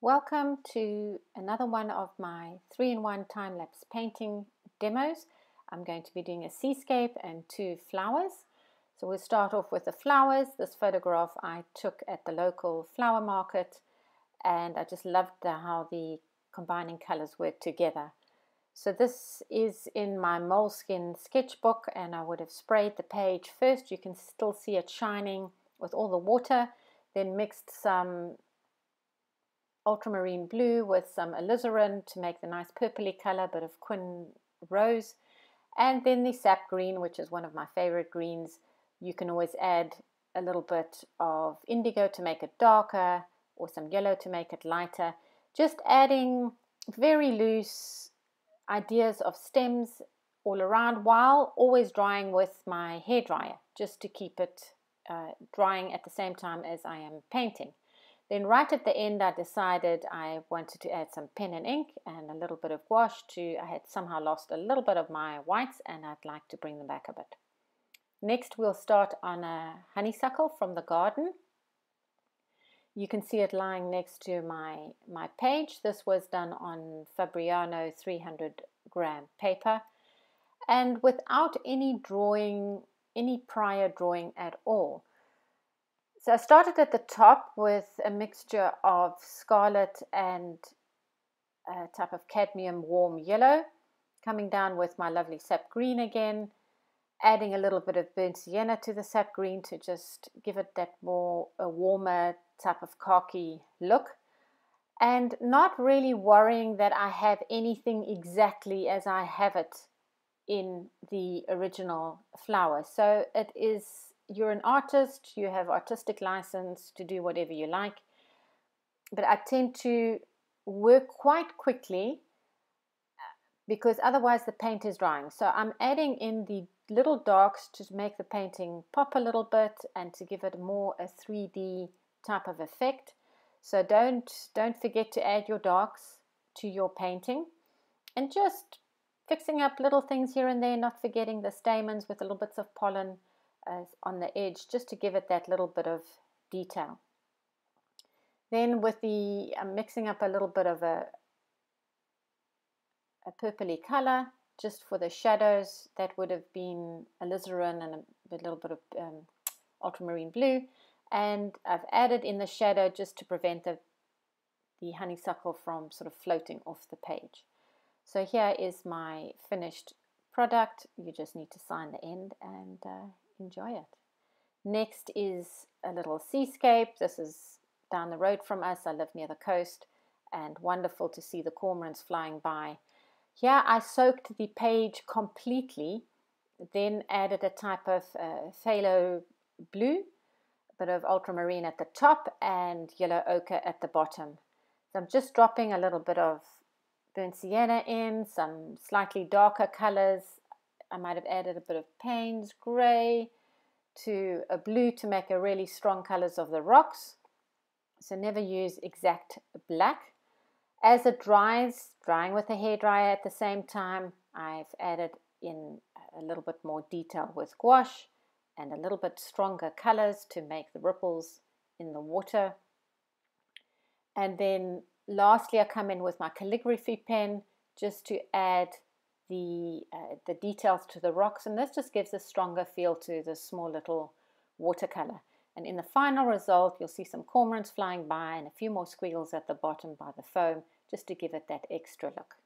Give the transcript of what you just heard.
Welcome to another one of my 3-in-1 time-lapse painting demos. I'm going to be doing a seascape and two flowers. So we'll start off with the flowers. This photograph I took at the local flower market and I just loved the, how the combining colors work together. So this is in my Moleskine sketchbook and I would have sprayed the page first. You can still see it shining with all the water, then mixed some ultramarine blue with some alizarin to make the nice purpley color, bit of quin rose. And then the sap green, which is one of my favorite greens. You can always add a little bit of indigo to make it darker or some yellow to make it lighter. Just adding very loose ideas of stems all around while always drying with my hair dryer just to keep it uh, drying at the same time as I am painting. Then right at the end, I decided I wanted to add some pen and ink and a little bit of gouache to, I had somehow lost a little bit of my whites and I'd like to bring them back a bit. Next, we'll start on a honeysuckle from the garden. You can see it lying next to my, my page. This was done on Fabriano 300 gram paper and without any drawing, any prior drawing at all. So I started at the top with a mixture of scarlet and a type of cadmium warm yellow, coming down with my lovely sap green again, adding a little bit of burnt sienna to the sap green to just give it that more a warmer type of khaki look and not really worrying that I have anything exactly as I have it in the original flower. So it is you're an artist, you have artistic license to do whatever you like. But I tend to work quite quickly because otherwise the paint is drying. So I'm adding in the little darks to make the painting pop a little bit and to give it more a 3D type of effect. So don't don't forget to add your darks to your painting and just fixing up little things here and there, not forgetting the stamens with little bits of pollen on the edge just to give it that little bit of detail. Then with the, I'm mixing up a little bit of a, a purpley color just for the shadows. That would have been alizarin and a, a little bit of um, ultramarine blue. And I've added in the shadow just to prevent the, the honeysuckle from sort of floating off the page. So here is my finished product. You just need to sign the end and uh, enjoy it. Next is a little seascape. This is down the road from us. I live near the coast and wonderful to see the cormorants flying by. Here I soaked the page completely, then added a type of uh, phthalo blue, a bit of ultramarine at the top and yellow ochre at the bottom. So I'm just dropping a little bit of burnt sienna in, some slightly darker colors I might have added a bit of Payne's grey to a blue to make a really strong colors of the rocks. So never use exact black. As it dries, drying with a hairdryer at the same time, I've added in a little bit more detail with gouache and a little bit stronger colors to make the ripples in the water. And then lastly, I come in with my calligraphy pen just to add the, uh, the details to the rocks and this just gives a stronger feel to the small little watercolor. And in the final result, you'll see some cormorants flying by and a few more squiggles at the bottom by the foam just to give it that extra look.